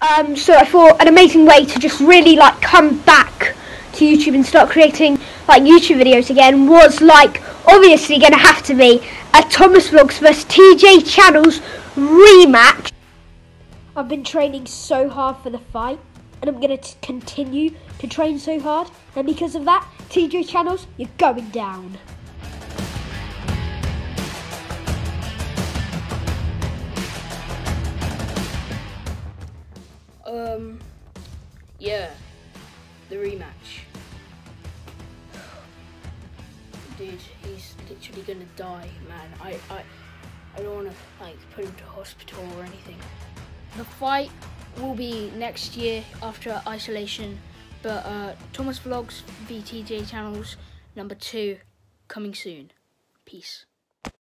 Um, so I thought an amazing way to just really like come back to YouTube and start creating like YouTube videos again was like obviously going to have to be a Thomas Vlogs vs TJ Channels rematch. I've been training so hard for the fight and I'm going to continue to train so hard and because of that TJ Channels you're going down. Um, yeah, the rematch. Dude, he's literally gonna die, man. I, I, I don't wanna like put him to hospital or anything. The fight will be next year after isolation, but uh, Thomas Vlogs VTJ channels number two coming soon. Peace.